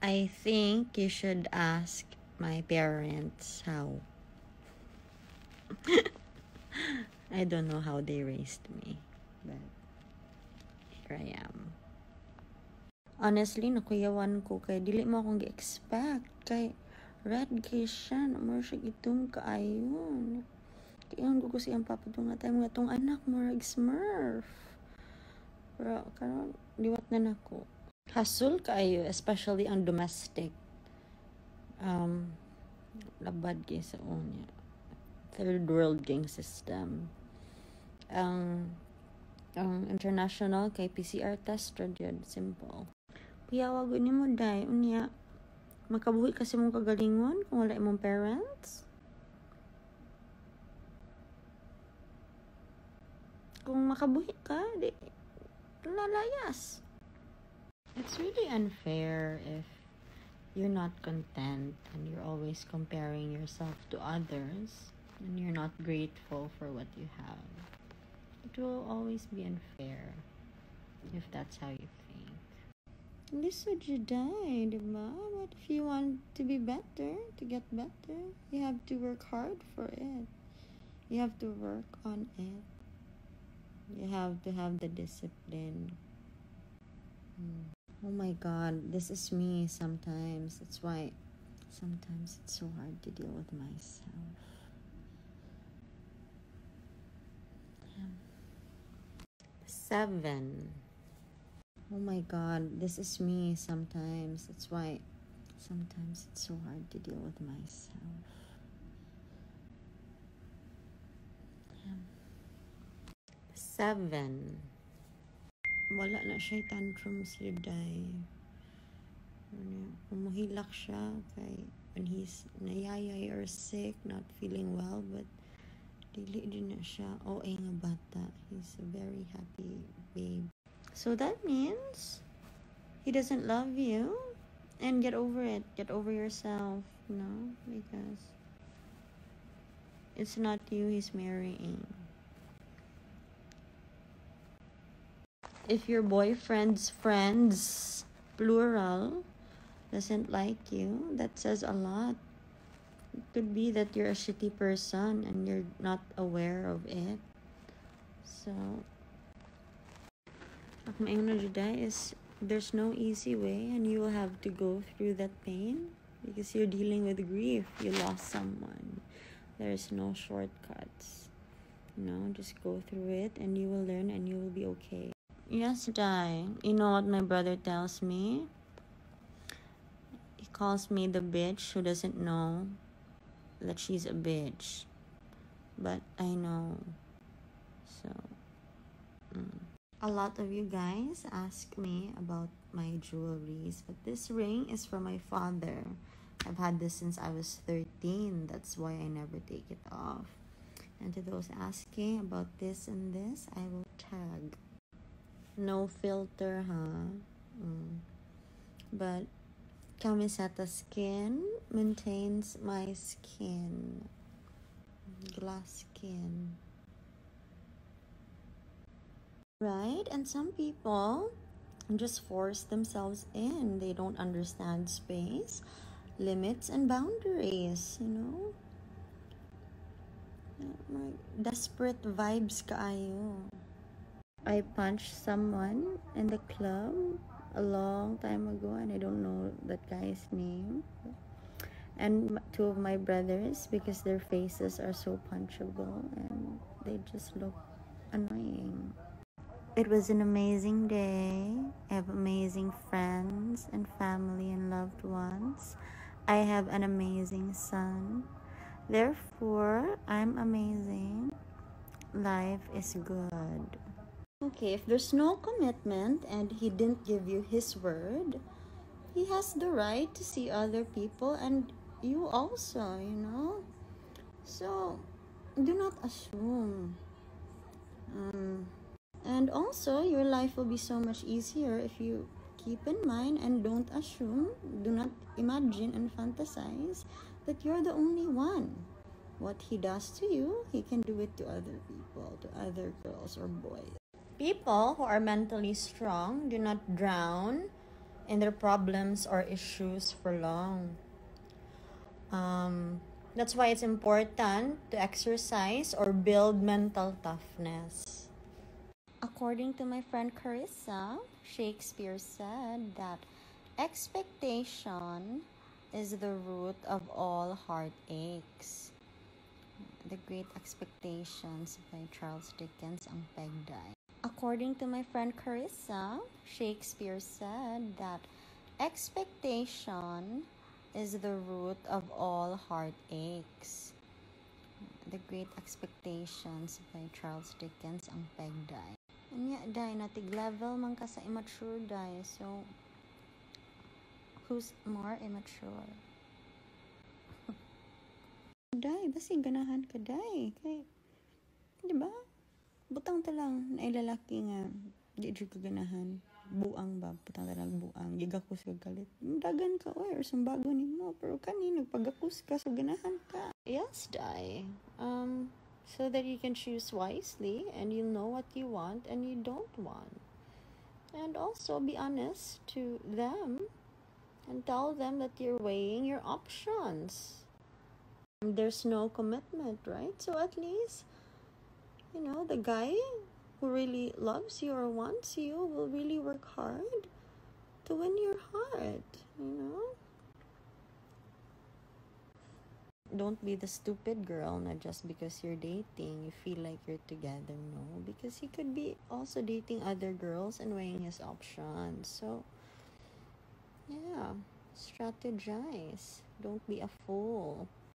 I think you should ask my parents how. I don't know how they raised me, but here I am. Honestly, nakuyawan ko kay dili mo akong gi-expect kay red kay na mo siya itong kaayon. Kaya ko ko siyang papadung nga tayo mga tong anak mo smurf. Pero karon liwat na nako. Hasul kaayo, especially ang domestic. Um, labad kay sa unya. Third world gang system. Ang ang international kay PCR test jud simple. Piyawa gud nimo dai unya makabuhi kasi mong kagalingon kung wala imong parents. Kung makabuhi ka, di lalayas. It's really unfair if you're not content and you're always comparing yourself to others and you're not grateful for what you have. It will always be unfair if that's how you think. This would you die, diba? But if you want to be better, to get better, you have to work hard for it. You have to work on it. You have to have the discipline. Hmm. Oh my god, this is me sometimes. That's why sometimes it's so hard to deal with myself. Seven. Oh my god, this is me sometimes. That's why sometimes it's so hard to deal with myself. Seven. Wala na siya tantrums. Ano, Umuhilak siya kay when he's nayayay or sick, not feeling well, but dili din na siya OA nga bata. He's a very happy babe. So that means he doesn't love you and get over it. Get over yourself, you know, because it's not you he's marrying. If your boyfriend's friends, plural, doesn't like you, that says a lot. It could be that you're a shitty person and you're not aware of it. So, is there's no easy way and you will have to go through that pain because you're dealing with grief. You lost someone. There's no shortcuts. You know, just go through it and you will learn and you will be okay. Yes, Dai. You know what my brother tells me? He calls me the bitch who doesn't know that she's a bitch. But I know. So, mm. a lot of you guys ask me about my jewelries, but this ring is for my father. I've had this since I was 13. That's why I never take it off. And to those asking about this and this, I will tag. No filter, huh? Mm. But Kamiseta Skin maintains my skin. Glass skin. Right? And some people just force themselves in. They don't understand space, limits, and boundaries, you know? Desperate vibes kaayo. I punched someone in the club a long time ago and I don't know that guy's name. And two of my brothers because their faces are so punchable and they just look annoying. It was an amazing day. I have amazing friends and family and loved ones. I have an amazing son. Therefore, I'm amazing. Life is good. Okay, if there's no commitment and he didn't give you his word, he has the right to see other people and you also, you know? So, do not assume. Um, and also, your life will be so much easier if you keep in mind and don't assume, do not imagine and fantasize that you're the only one. What he does to you, he can do it to other people, to other girls or boys. People who are mentally strong do not drown in their problems or issues for long. Um, that's why it's important to exercise or build mental toughness. According to my friend Carissa, Shakespeare said that expectation is the root of all heartaches. The Great Expectations by Charles Dickens ang pegday. According to my friend Carissa, Shakespeare said that expectation is the root of all heartaches. The Great Expectations by Charles Dickens ang pegday. Unya, day, natig level man ka sa immature, day. So, who's more immature? day, basi ganahan ka, day. Kay, di ba? Butang ta lang na ilalaki nga, di jud ganahan. Buang ba? Butang ta lang buang. Gigakus ka galit. Dagan ka, oy, or sumbago ni mo. Pero kani, nagpagakus ka, so ganahan ka. Yes, day. Um, so that you can choose wisely and you know what you want and you don't want. And also be honest to them and tell them that you're weighing your options. There's no commitment, right? So at least, you know, the guy who really loves you or wants you will really work hard to win your heart, you know? Don't be the stupid girl, not just because you're dating, you feel like you're together. No, because he could be also dating other girls and weighing his options. So, yeah, strategize. Don't be a fool.